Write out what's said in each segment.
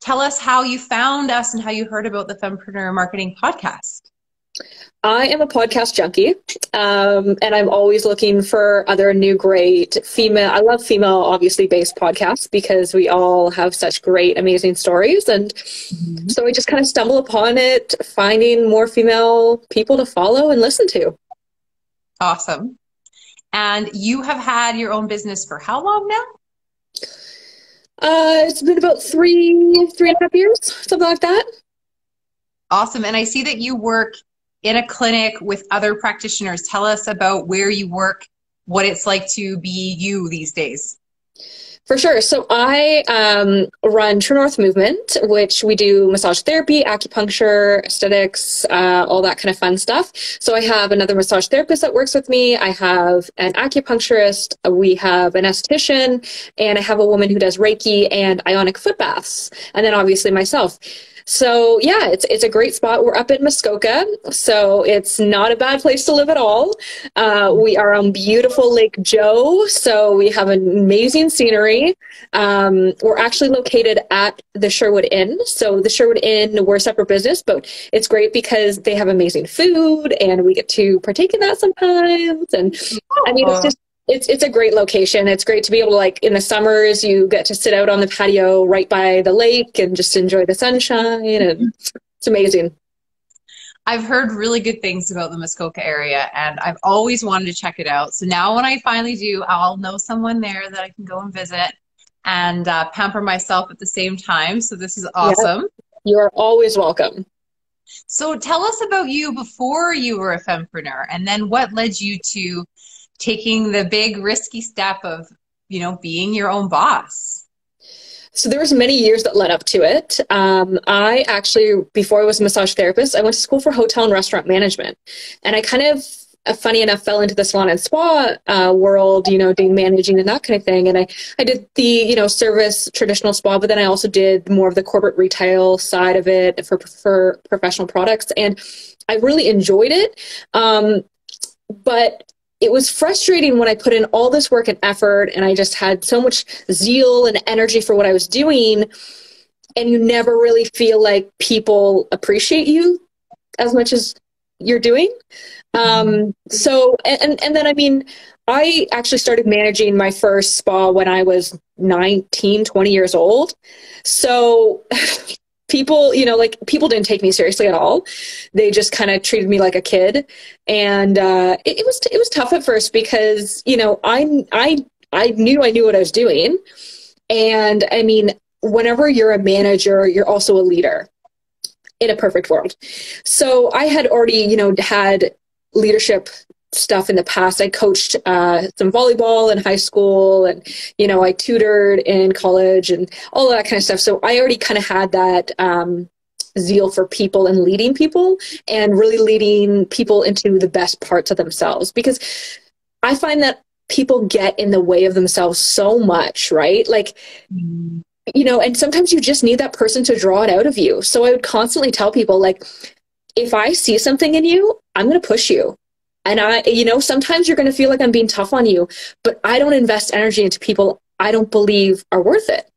tell us how you found us and how you heard about the Fempreneur Marketing Podcast. I am a podcast junkie, um, and I'm always looking for other new great female. I love female, obviously based podcasts because we all have such great, amazing stories, and mm-hmm. so I just kind of stumble upon it, finding more female people to follow and listen to. Awesome. And you have had your own business for how long now? Uh, it's been about three, three and a half years, something like that. Awesome. And I see that you work in a clinic with other practitioners. Tell us about where you work, what it's like to be you these days. For sure. So I um, run True North Movement, which we do massage therapy, acupuncture, aesthetics, uh, all that kind of fun stuff. So I have another massage therapist that works with me. I have an acupuncturist. We have an esthetician, and I have a woman who does Reiki and ionic foot baths, and then obviously myself. So yeah, it's it's a great spot. We're up in Muskoka, so it's not a bad place to live at all. Uh, we are on beautiful Lake Joe, so we have amazing scenery. Um, we're actually located at the Sherwood Inn. So the Sherwood Inn, we're a separate business, but it's great because they have amazing food, and we get to partake in that sometimes. And I mean, it's just it's it's a great location. It's great to be able to like in the summers you get to sit out on the patio right by the lake and just enjoy the sunshine and it's amazing. I've heard really good things about the Muskoka area and I've always wanted to check it out. So now when I finally do, I'll know someone there that I can go and visit and uh, pamper myself at the same time. So this is awesome. Yep. You are always welcome. So tell us about you before you were a fempreneur and then what led you to taking the big risky step of you know being your own boss so there was many years that led up to it. Um, I actually, before I was a massage therapist, I went to school for hotel and restaurant management, and I kind of, uh, funny enough, fell into the salon and spa uh, world. You know, doing managing and that kind of thing. And I, I did the, you know, service traditional spa, but then I also did more of the corporate retail side of it for for professional products, and I really enjoyed it. Um, but it was frustrating when I put in all this work and effort and I just had so much zeal and energy for what I was doing and you never really feel like people appreciate you as much as you're doing. Um, so, and, and then, I mean, I actually started managing my first spa when I was 19, 20 years old. So people you know like people didn't take me seriously at all. They just kind of treated me like a kid. And uh, it, it, was it was tough at first because you know i i i knew i knew what i was doing. And i mean whenever you're a manager you're also a leader in a perfect world. So i had already you know had leadership stuff in the past. I coached uh, some volleyball in high school, and you know, I tutored in college, and all that kind of stuff. So I already kind of had that um, zeal for people and leading people, and really leading people into the best parts of themselves. Because I find that people get in the way of themselves so much, right? Like. You know, and sometimes you just need that person to draw it out of you. So I would constantly tell people, like, if I see something in you, I'm going to push you and I, you know, sometimes you're going to feel like I'm being tough on you, but I don't invest energy into people I don't believe are worth it.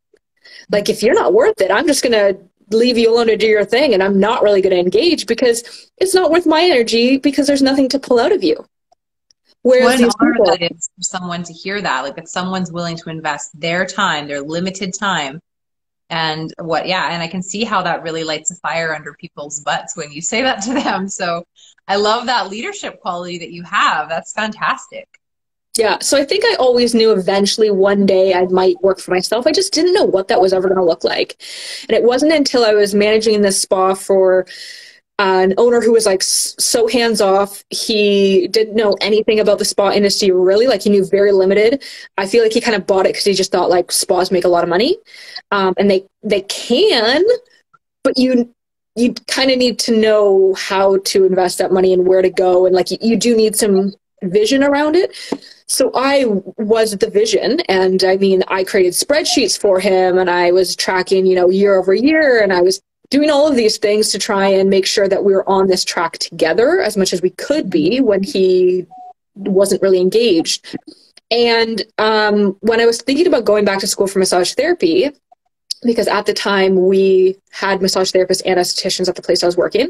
Like if you're not worth it, I'm just going to leave you alone to do your thing and I'm not really going to engage because it's not worth my energy because there's nothing to pull out of you. Whereas what an honor people, that is for someone to hear that, like that someone's willing to invest their time, their limited time, and what yeah and i can see how that really lights a fire under people's butts when you say that to them so i love that leadership quality that you have that's fantastic yeah so i think i always knew eventually one day i might work for myself i just didn't know what that was ever going to look like and it wasn't until i was managing this spa for an owner who was like so hands off. He didn't know anything about the spa industry really. Like he knew very limited. I feel like he kind of bought it because he just thought like spas make a lot of money, um, and they they can, but you you kind of need to know how to invest that money and where to go, and like you, you do need some vision around it. So I was the vision, and I mean, I created spreadsheets for him, and I was tracking, you know, year over year, and I was doing all of these things to try and make sure that we were on this track together as much as we could be when he wasn't really engaged. And um, when I was thinking about going back to school for massage therapy, because at the time we had massage therapists and estheticians at the place I was working.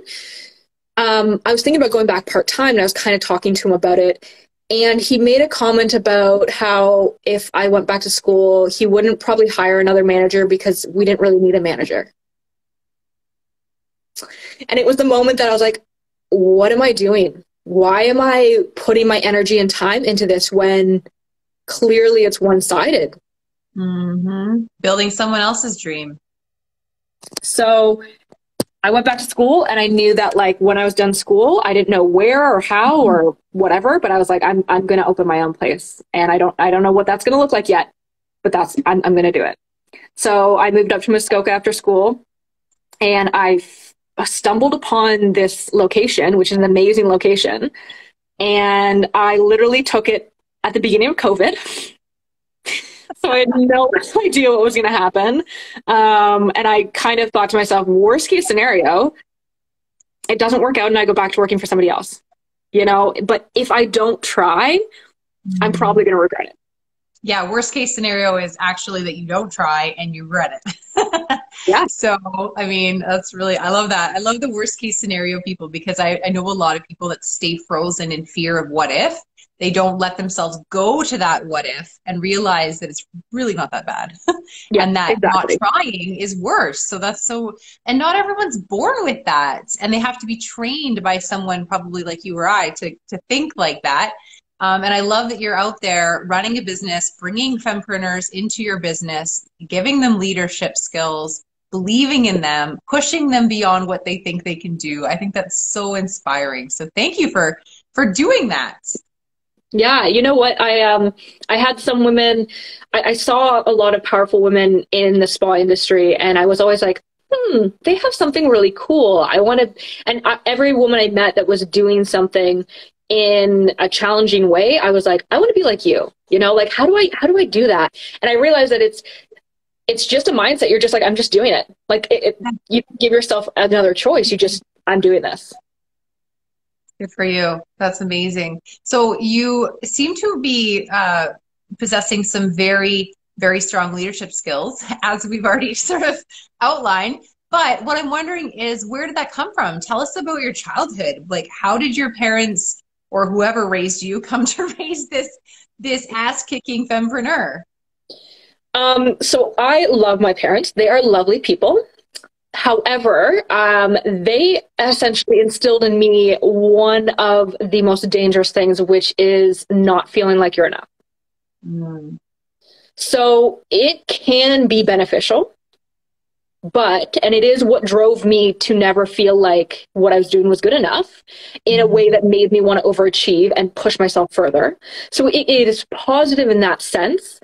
Um, I was thinking about going back part time and I was kind of talking to him about it. And he made a comment about how if I went back to school, he wouldn't probably hire another manager because we didn't really need a manager. And it was the moment that I was like, what am I doing? Why am I putting my energy and time into this when clearly it's one sided? Mm-hmm. Building someone else's dream. So I went back to school and I knew that like when I was done school, I didn't know where or how mm-hmm. or whatever, but I was like, I'm, I'm going to open my own place and I don't, I don't know what that's going to look like yet, but that's, I'm, I'm going to do it. So I moved up to Muskoka after school and I f- stumbled upon this location, which is an amazing location. And I literally took it at the beginning of COVID. so I had no idea what was going to happen. Um, and I kind of thought to myself, worst case scenario, it doesn't work out and I go back to working for somebody else, you know? But if I don't try, mm-hmm. I'm probably going to regret it. Yeah, worst case scenario is actually that you don't try and you regret it. yeah. So, I mean, that's really, I love that. I love the worst case scenario people because I, I know a lot of people that stay frozen in fear of what if they don't let themselves go to that what if and realize that it's really not that bad. Yeah, and that exactly. not trying is worse. So that's so and not everyone's born with that. And they have to be trained by someone probably like you or i to, to think like that. Um, and i love that you're out there running a business bringing fempreneurs into your business giving them leadership skills believing in them pushing them beyond what they think they can do. I think that's so inspiring. So thank you for for doing that yeah, you know what? I um I had some women I, I, saw a lot of powerful women in the spa industry and I was always like, hmm, they have something really cool. I wanted and I, every woman I met that was doing something in a challenging way, I was like, I want to be like you. You know, like how do I how do I do that? And I realized that it's it's just a mindset. You're just like, I'm just doing it. Like it, it, you give yourself another choice. You just, I'm doing this. Good for you. That's amazing. So you seem to be uh, possessing some very, very strong leadership skills, as we've already sort of outlined. But what I'm wondering is, where did that come from? Tell us about your childhood. Like, how did your parents or whoever raised you come to raise this this ass kicking fempreneur? Um, so I love my parents. They are lovely people. However, um, they essentially instilled in me one of the most dangerous things, which is not feeling like you're enough. Mm. So it can be beneficial, but, and it is what drove me to never feel like what I was doing was good enough in a way that made me want to overachieve and push myself further. So it, it is positive in that sense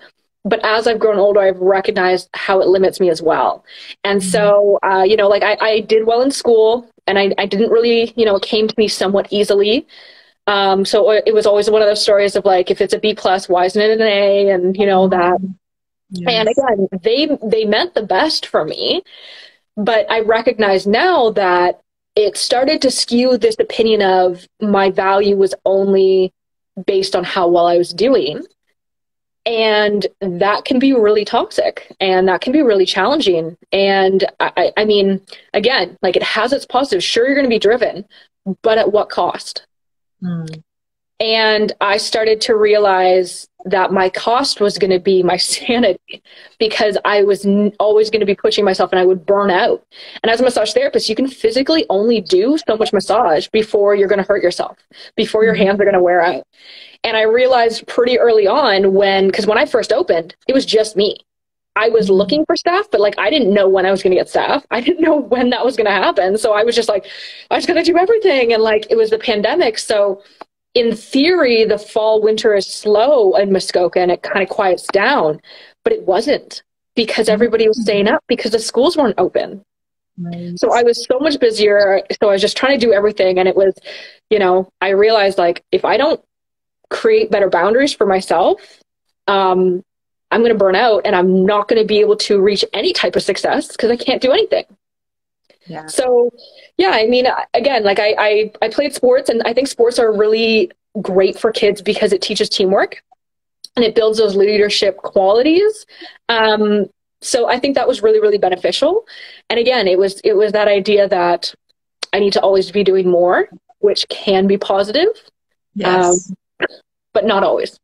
but as I've grown older, I've recognized how it limits me as well. And so, mm-hmm. uh, you know, like I, I, did well in school and I, I, didn't really, you know, it came to me somewhat easily. Um, so it was always one of those stories of like, if it's a B plus, why isn't it an A? And you know, that. Yes. And again, they, they meant the best for me, but I recognize now that it started to skew this opinion of my value was only based on how well I was doing and that can be really toxic and that can be really challenging. And I, I mean again like it has its positives. Sure you're going to be driven but at what cost? Mm. And i started to realize that my cost was going to be my sanity because i was n- always going to be pushing myself and i would burn out and as a massage therapist you can physically only do so much massage before you're going to hurt yourself before your mm. hands are going to wear out and I realized pretty early on when, because when I first opened, it was just me. I was mm-hmm. looking for staff, but like I didn't know when I was going to get staff. I didn't know when that was going to happen. So I was just like, I was going to do everything. And like it was the pandemic. So in theory, the fall winter is slow in Muskoka and it kind of quiets down, but it wasn't because everybody was staying up because the schools weren't open. Right. So I was so much busier. So I was just trying to do everything. And it was, you know, I realized like if I don't create better boundaries for myself, um, I'm going to burn out and I'm not going to be able to reach any type of success because I can't do anything. Yeah. So, yeah, I mean, again, like I, I, I played sports and I think sports are really great for kids because it teaches teamwork and it builds those leadership qualities. Um, so I think that was really, really beneficial. And again, it was it was that idea that I need to always be doing more, which can be positive. Yes. Um, but not always.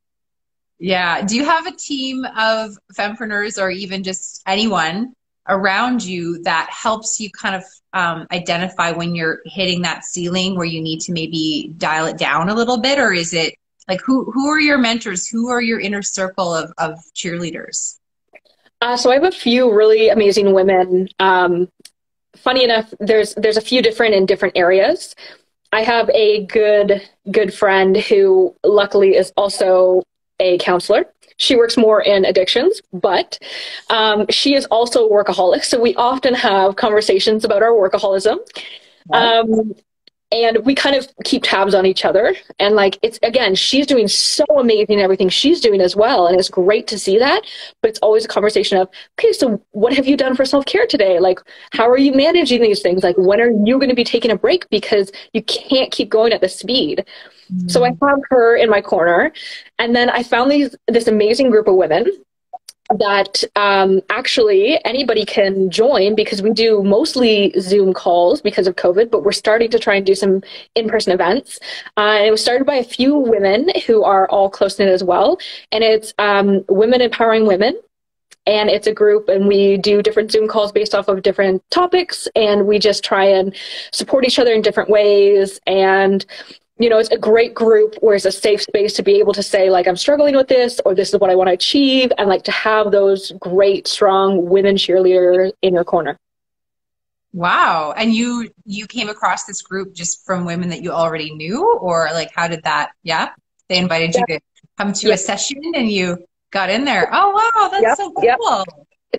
Yeah. Do you have a team of fempreneurs or even just anyone around you that helps you kind of um, identify when you're hitting that ceiling where you need to maybe dial it down a little bit? Or is it like who, who are your mentors? Who are your inner circle of, of cheerleaders? Uh, so I have a few really amazing women. Um, funny enough, there's there's a few different in different areas. I have a good good friend who luckily is also a counselor. She works more in addictions, but um, she is also a workaholic. So we often have conversations about our workaholism. Um, and we kind of keep tabs on each other. And like it's again she's doing so amazing everything she's doing as well. And it's great to see that. But it's always a conversation of okay so what have you done for self-care today? Like how are you managing these things? Like when are you going to be taking a break? Because you can't keep going at the speed. Mm-hmm. so i have her in my corner. And then i found these this amazing group of women that um, actually anybody can join because we do mostly Zoom calls because of COVID, but we're starting to try and do some in person events. Uh, and it was started by a few women who are all close knit as well. And it's um, Women Empowering Women. And it's a group, and we do different Zoom calls based off of different topics, and we just try and support each other in different ways. And you know, it's a great group where it's a safe space to be able to say, like, I'm struggling with this, or this is what I want to achieve, and like to have those great, strong women cheerleaders in your corner. Wow. And you you came across this group just from women that you already knew, or like how did that? Yeah, they invited yeah. you to come to yeah. a session, and you got in there. Oh wow, that's yep. so cool. Yep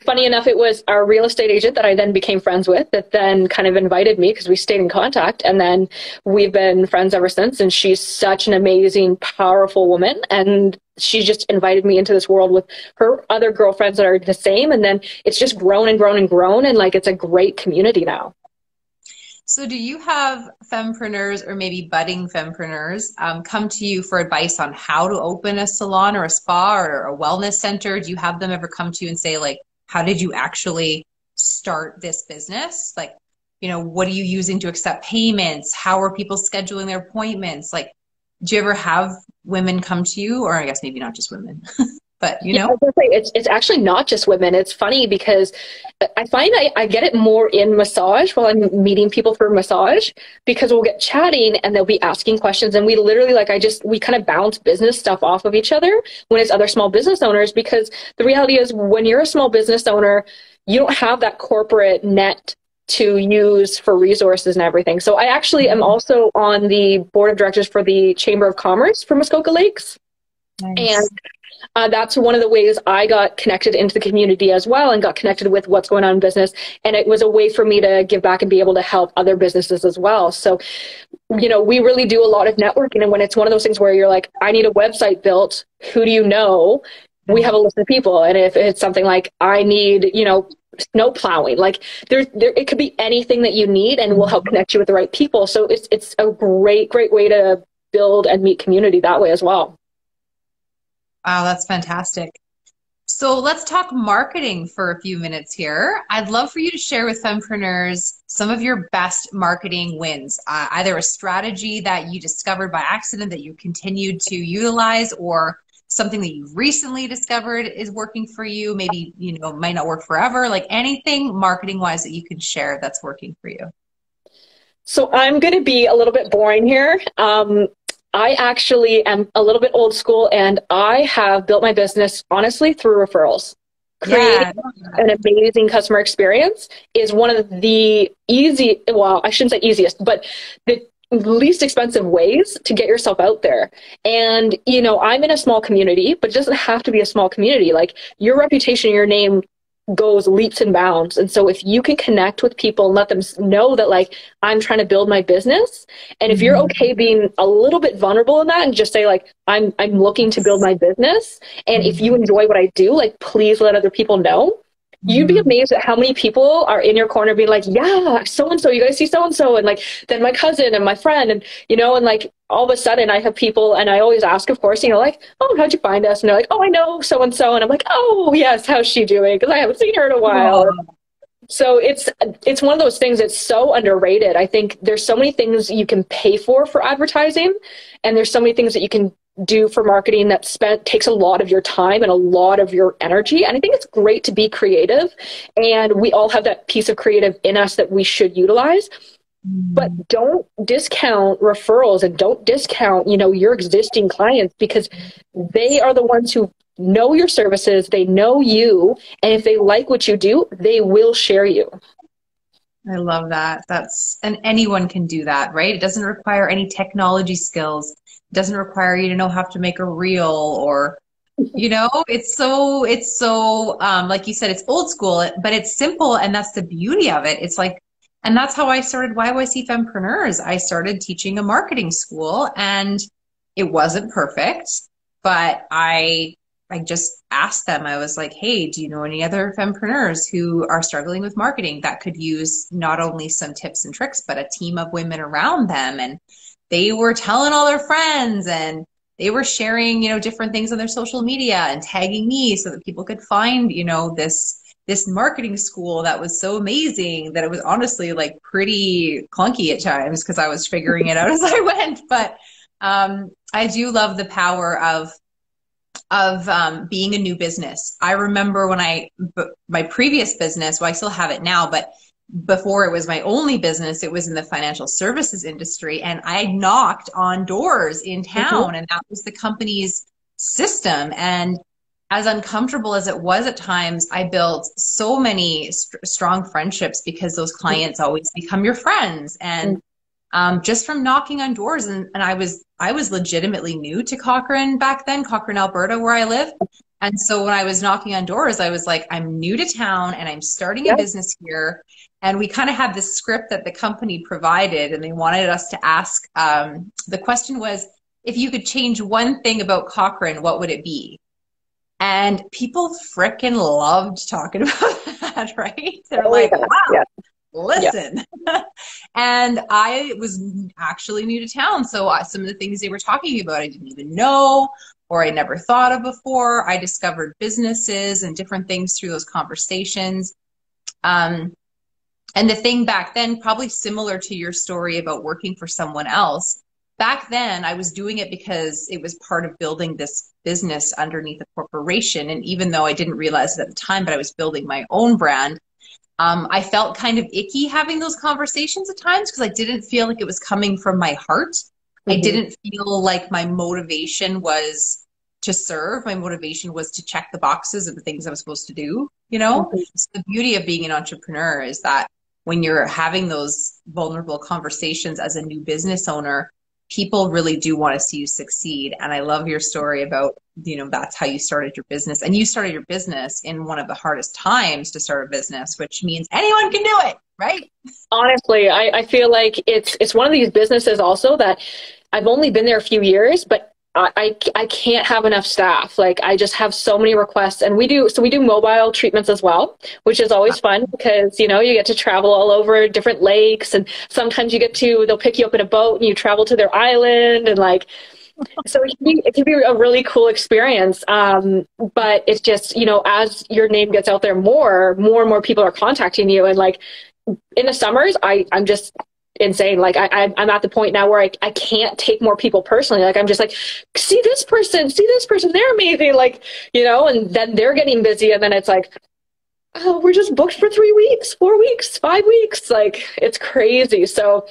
funny enough, it was our real estate agent that I then became friends with that then kind of invited me because we stayed in contact. And then we've been friends ever since. And she's such an amazing, powerful woman. And she just invited me into this world with her other girlfriends that are the same. And then it's just grown and grown and grown. And like it's a great community now. So, do you have fempreneurs or maybe budding fempreneurs um, come to you for advice on how to open a salon or a spa or a wellness center? Do you have them ever come to you and say, like, how did you actually start this business? Like, you know, what are you using to accept payments? How are people scheduling their appointments? Like, do you ever have women come to you, or I guess maybe not just women? but you know yeah, it's, it's actually not just women it's funny because i find I, I get it more in massage while i'm meeting people for massage because we'll get chatting and they'll be asking questions and we literally like i just we kind of bounce business stuff off of each other when it's other small business owners because the reality is when you're a small business owner you don't have that corporate net to use for resources and everything. So I actually am mm-hmm. also on the board of directors for the Chamber of Commerce for Muskoka Lakes. Nice. And uh, that's one of the ways I got connected into the community as well and got connected with what's going on in business. And it was a way for me to give back and be able to help other businesses as well. So, you know, we really do a lot of networking. And when it's one of those things where you're like, I need a website built, who do you know? We have a list of people. And if it's something like, I need, you know, snow plowing like there there it could be anything that you need and we'll help connect you with the right people so it's it's a great great way to build and meet community that way as well Wow, that's fantastic. So let's talk marketing for a few minutes here. I'd love for you to share with fempreneurs some of your best marketing wins, uh, either a strategy that you discovered by accident that you continued to utilize or something that you recently discovered is working for you maybe you know might not work forever like anything marketing wise that you can share that's working for you so i'm going to be a little bit boring here um, I actually am a little bit old school and I have built my business honestly through referrals. Creating yeah. an amazing customer experience is one of the easy, well, I shouldn't say easiest, but the least expensive ways to get yourself out there. And, you know, I'm in a small community, but it doesn't have to be a small community. Like your reputation, your name goes leaps and bounds. And so if you can connect with people and let them know that like I'm trying to build my business and if you're mm-hmm. okay being a little bit vulnerable in that and just say like I'm I'm looking to build my business and if you enjoy what I do like please let other people know you'd be mm-hmm. amazed at how many people are in your corner being like, yeah, so and so, you guys see so and so, and like then my cousin and my friend, and you know, and like all of a sudden I have people, and I always ask, of course, you know, like, oh, how'd you find us? And they're like, oh, I know so and so, and I'm like, oh, yes, how's she doing? Because I haven't seen her in a while. Oh. So it's it's one of those things that's so underrated. I think there's so many things you can pay for for advertising, and there's so many things that you can do for marketing that spent takes a lot of your time and a lot of your energy. And i think it's great to be creative. And we all have that piece of creative in us that we should utilize. But mm. don't discount referrals and don't discount you know your existing clients because they are the ones who know your services. They know you. And if they like what you do they will share you i love that. That's and anyone can do that right? It doesn't require any technology skills. It doesn't require you to know how to make a reel or you know it's so it's so um, like you said it's old school but it's simple and that's the beauty of it. It's like and that's how i started yyc fempreneurs. I started teaching a marketing school and it wasn't perfect but i i just asked them i was like hey do you know any other fempreneurs who are struggling with marketing that could use not only some tips and tricks but a team of women around them and they were telling all their friends and they were sharing, you know, different things on their social media and tagging me so that people could find, you know, this this marketing school that was so amazing that it was honestly like pretty clunky at times because I was figuring it out as I went. But um, I do love the power of of um, being a new business. I remember when I my previous business, well, I still have it now, but before it was my only business, it was in the financial services industry. And I knocked on doors in mm-hmm. town, mm-hmm. and that was the company's system. And as uncomfortable as it was at times, I built so many st- strong friendships because those clients mm-hmm. always become your friends. And mm-hmm. Um, just from knocking on doors, and, and I was I was legitimately new to Cochrane back then, Cochrane, Alberta, where I live. And so when I was knocking on doors, I was like, I'm new to town and I'm starting a business here. And we kind of had this script that the company provided, and they wanted us to ask. Um, the question was, if you could change one thing about Cochrane, what would it be? And people freaking loved talking about that, right? They're oh, like, wow, yeah. Listen. Yeah. and I was actually new to town. So uh, some of the things they were talking about, I didn't even know or I never thought of before. I discovered businesses and different things through those conversations. Um, and the thing back then, probably similar to your story about working for someone else, back then I was doing it because it was part of building this business underneath a corporation. And even though I didn't realize it at the time, but I was building my own brand, um, I felt kind of icky having those conversations at times because I didn't feel like it was coming from my heart. Mm-hmm. I didn't feel like my motivation was to serve. My motivation was to check the boxes of the things I was supposed to do. You know, mm-hmm. so the beauty of being an entrepreneur is that when you're having those vulnerable conversations as a new business owner, people really do want to see you succeed. And I love your story about, you know, that's how you started your business. And you started your business in one of the hardest times to start a business, which means anyone can do it, right? Honestly, I, I feel like it's it's one of these businesses also that I've only been there a few years, but I, I can't have enough staff. Like I just have so many requests and we do, so we do mobile treatments as well, which is always fun because, you know, you get to travel all over different lakes and sometimes you get to, they'll pick you up in a boat and you travel to their island and like, so it can be, it can be a really cool experience. Um, but it's just, you know, as your name gets out there more, more and more people are contacting you and like, in the summers, I, I'm just insane. Like I, I'm at the point now where I, I can't take more people personally. Like I'm just like, see this person, see this person, they're amazing. Like, you know, and then they're getting busy. And then it's like, oh, we're just booked for three weeks, four weeks, five weeks. Like it's crazy. So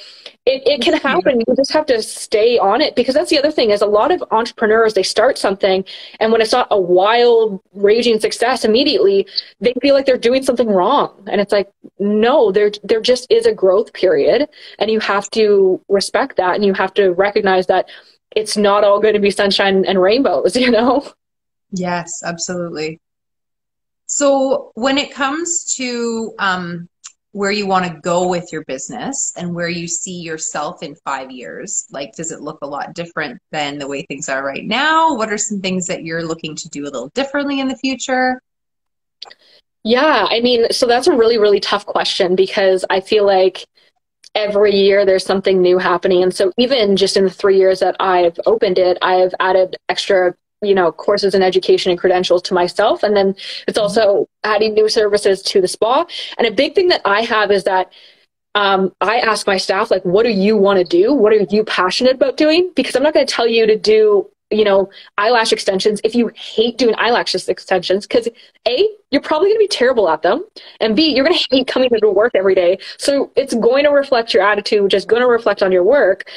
it, it can happen. You just have to stay on it because that's the other thing is a lot of entrepreneurs, they start something and when it's not a wild raging success immediately, they feel like they're doing something wrong. And it's like, no, there, there just is a growth period and you have to respect that and you have to recognize that it's not all going to be sunshine and rainbows, you know? Yes, absolutely. So when it comes to um, where you want to go with your business and where you see yourself in five years, like does it look a lot different than the way things are right now? What are some things that you're looking to do a little differently in the future? Yeah, I mean, so that's a really, really tough question because I feel like every year there's something new happening. And so even just in the three years that I've opened it, I've added extra you know courses and education and credentials to myself and then it's also adding new services to the spa and a big thing that i have is that um, I ask my staff, like, what do you want to do? What are you passionate about doing? Because I'm not going to tell you to do, you know, eyelash extensions if you hate doing eyelash extensions. Because A, you're probably going to be terrible at them. And B, you're going to hate coming into work every day. So it's going to reflect your attitude, which is going to reflect on your work.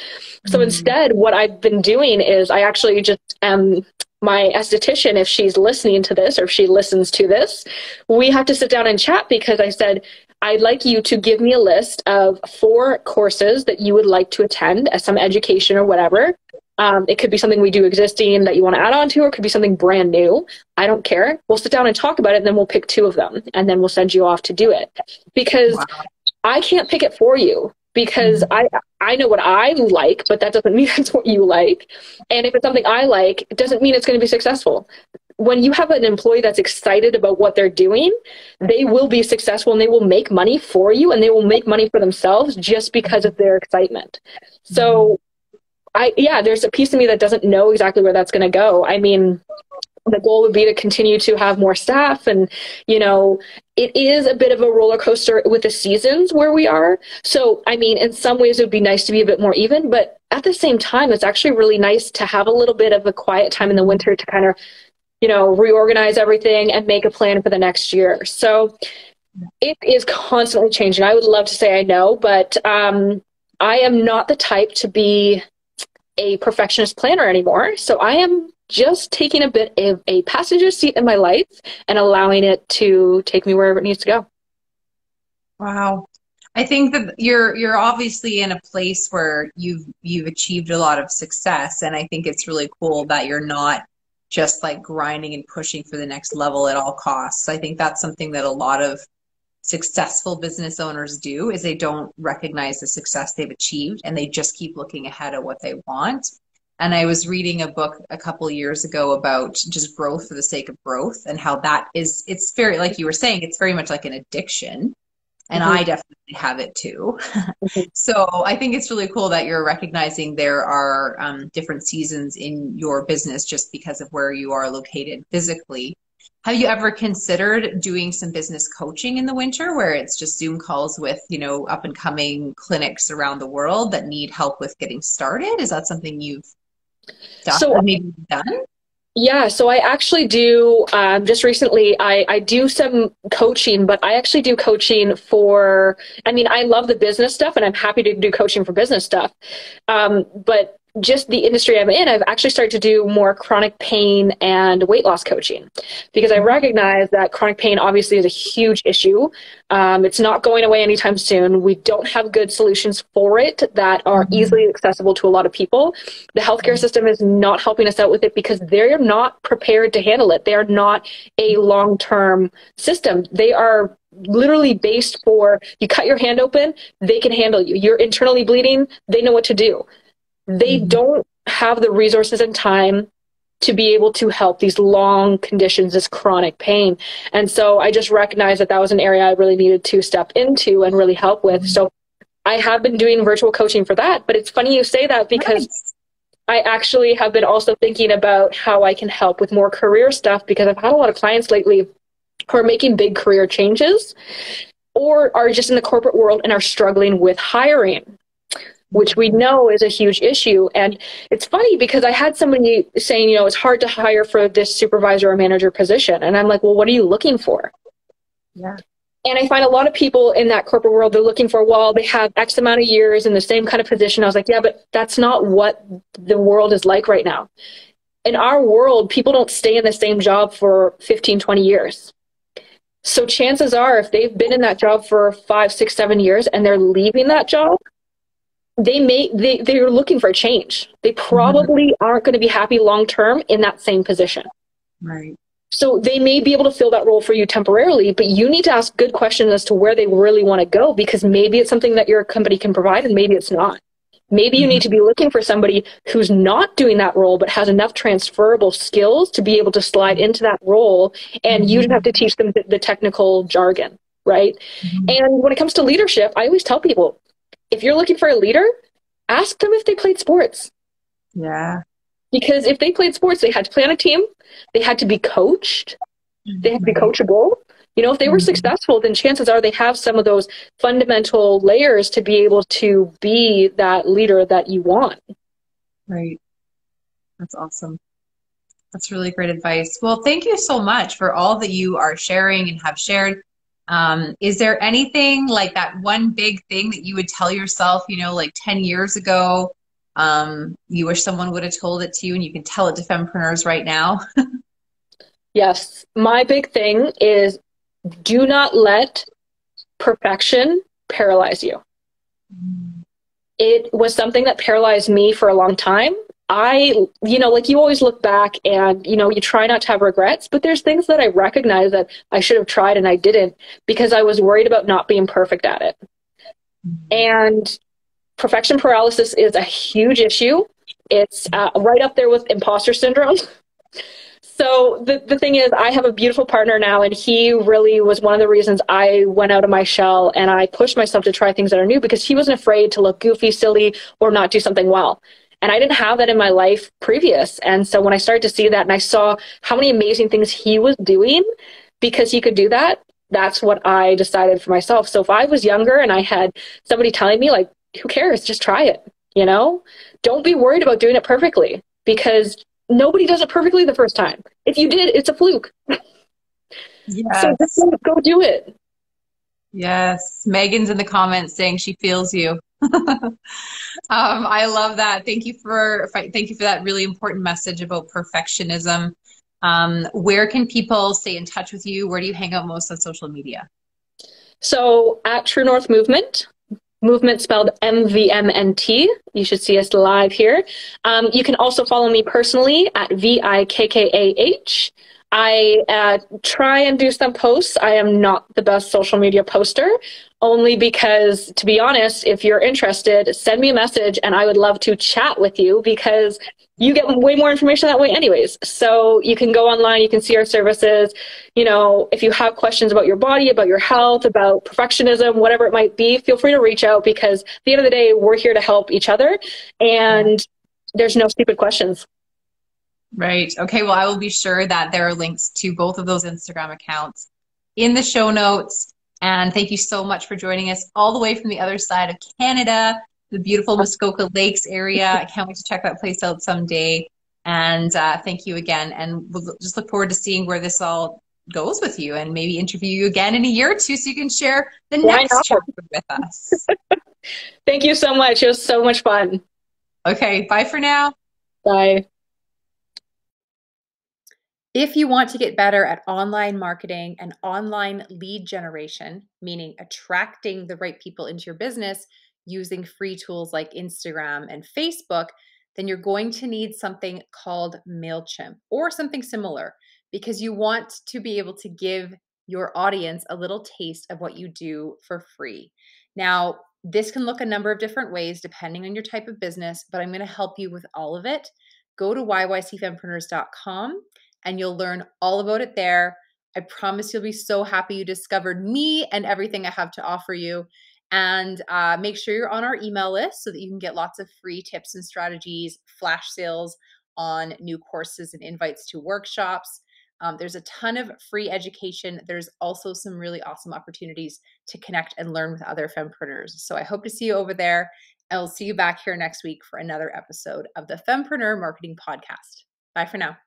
So mm-hmm. instead, what I've been doing is I actually just am my esthetician, if she's listening to this or if she listens to this, we have to sit down and chat because I said, I'd like you to give me a list of four courses that you would like to attend as some education or whatever. Um, it could be something we do existing that you want to add on to, or it could be something brand new. I don't care. We'll sit down and talk about it, and then we'll pick two of them, and then we'll send you off to do it. Because wow. I can't pick it for you because mm-hmm. I I know what I like, but that doesn't mean that's what you like. And if it's something I like, it doesn't mean it's going to be successful when you have an employee that's excited about what they're doing, they will be successful and they will make money for you and they will make money for themselves just because of their excitement. So I yeah, there's a piece of me that doesn't know exactly where that's going to go. I mean, the goal would be to continue to have more staff and you know it is a bit of a roller coaster with the seasons where we are so i mean in some ways it would be nice to be a bit more even but at the same time it's actually really nice to have a little bit of a quiet time in the winter to kind of you know, reorganize everything and make a plan for the next year. So it is constantly changing. I would love to say I know, but um, I am not the type to be a perfectionist planner anymore. So I am just taking a bit of a passenger seat in my life and allowing it to take me wherever it needs to go. Wow. I think that you're you're obviously in a place where you've you've achieved a lot of success and I think it's really cool that you're not just like grinding and pushing for the next level at all costs. I think that's something that a lot of successful business owners do is they don't recognize the success they've achieved and they just keep looking ahead at what they want. And I was reading a book a couple years ago about just growth for the sake of growth and how that is it's very like you were saying it's very much like an addiction and mm-hmm. I definitely have it too. Mm-hmm. so I think it's really cool that you're recognizing there are um, different seasons in your business just because of where you are located physically. Have you ever considered doing some business coaching in the winter where it's just Zoom calls with, you know, up and coming clinics around the world that need help with getting started? Is that something you've so, maybe done? Yeah, so I actually do. Um, just recently, I, I do some coaching, but I actually do coaching for. I mean, I love the business stuff, and I'm happy to do coaching for business stuff. Um, but just the industry I'm in, I've actually started to do more chronic pain and weight loss coaching because I recognize that chronic pain obviously is a huge issue. Um, it's not going away anytime soon. We don't have good solutions for it that are mm-hmm. easily accessible to a lot of people. The healthcare system is not helping us out with it because they're not prepared to handle it. They are not a long term system. They are literally based for you cut your hand open, they can handle you. You're internally bleeding, they know what to do they mm-hmm. don't have the resources and time to be able to help these long conditions, this chronic pain. And so I just recognized that that was an area I really needed to step into and really help with. Mm-hmm. So I have been doing virtual coaching for that. But it's funny you say that because nice. I actually have been also thinking about how I can help with more career stuff because I've had a lot of clients lately who are making big career changes or are just in the corporate world and are struggling with hiring which we know is a huge issue. And it's funny because I had somebody saying, you know, it's hard to hire for this supervisor or manager position. And I'm like, well, what are you looking for? Yeah. And I find a lot of people in that corporate world, they're looking for, well, they have X amount of years in the same kind of position. I was like, yeah, but that's not what the world is like right now. In our world, people don't stay in the same job for 15, 20 years. So chances are, if they've been in that job for five, six, seven years and they're leaving that job, they may they they're looking for a change. They mm-hmm. probably mm-hmm. aren't going to be happy long term in that same position. Right. So they may be able to fill that role for you temporarily, but you need to ask good questions as to where they really want to go because maybe it's something that your company can provide and maybe it's not. Maybe you need to be looking for somebody who's not doing that role but has enough transferable skills to be able to slide into that role and you just have to teach them the, the technical jargon, right? Mm-hmm. And when it comes to leadership, I always tell people if you're looking for a leader, ask them if they played sports. Yeah. Because if they played sports, they had to play on a team, they had to be coached, they had to be mm-hmm. coachable. You know, if they were mm-hmm. successful, then chances are they have some of those fundamental layers to be able to be that leader that you want. Right. That's awesome. That's really great advice. Well, thank you so much for all that you are sharing and have shared. Um, is there anything like that one big thing that you would tell yourself, you know, like 10 years ago, um, you wish someone would have told it to you and you can tell it to fempreneurs right now? yes. My big thing is do not let perfection paralyze you. It was something that paralyzed me for a long time. I, you know, like you always look back and, you know, you try not to have regrets, but there's things that I recognize that I should have tried and I didn't because I was worried about not being perfect at it. Mm-hmm. And perfection paralysis is a huge issue. It's uh, right up there with imposter syndrome. So the, the thing is, I have a beautiful partner now, and he really was one of the reasons I went out of my shell and I pushed myself to try things that are new because he wasn't afraid to look goofy, silly, or not do something well. And I didn't have that in my life previous. And so when I started to see that and I saw how many amazing things he was doing because he could do that, that's what I decided for myself. So if I was younger and I had somebody telling me, like, who cares? Just try it, you know? Don't be worried about doing it perfectly because nobody does it perfectly the first time. If you did, it's a fluke. Yes. So just go do it. Yes. Megan's in the comments saying she feels you. um, I love that. Thank you for thank you for that really important message about perfectionism. Um, where can people stay in touch with you? Where do you hang out most on social media? So at True North Movement, movement spelled MVMNT. You should see us live here. Um, you can also follow me personally at V I K K A H. I uh, try and do some posts. I am not the best social media poster, only because, to be honest, if you're interested, send me a message and I would love to chat with you because you get way more information that way anyways. So you can go online you can see our services. You know if you have questions about your body about your health about perfectionism whatever it might be feel free to reach out because at the end of the day we're here to help each other and there's no stupid questions. Right. Okay. Well i will be sure that there are links to both of those instagram accounts in the show notes and thank you so much for joining us all the way from the other side of canada the beautiful Muskoka Lakes area. I can't wait to check that place out someday. And uh, thank you again. And we'll just look forward to seeing where this all goes with you and maybe interview you again in a year or two so you can share the next chapter with us. thank you so much. It was so much fun. Okay. Bye for now. Bye. If you want to get better at online marketing and online lead generation, meaning attracting the right people into your business, using free tools like Instagram and Facebook, then you're going to need something called MailChimp or something similar because you want to be able to give your audience a little taste of what you do for free. Now, this can look a number of different ways depending on your type of business, but I'm going to help you with all of it. Go to yycfempreneurs.com and you'll learn all about it there. I promise you'll be so happy you discovered me and everything I have to offer you. And uh, make sure you're on our email list so that you can get lots of free tips and strategies, flash sales on new courses and invites to workshops. Um, there's a ton of free education. There's also some really awesome opportunities to connect and learn with other fempreneurs. So I hope to see you over there. I'll see you back here next week for another episode of the Fempreneur Marketing Podcast. Bye for now.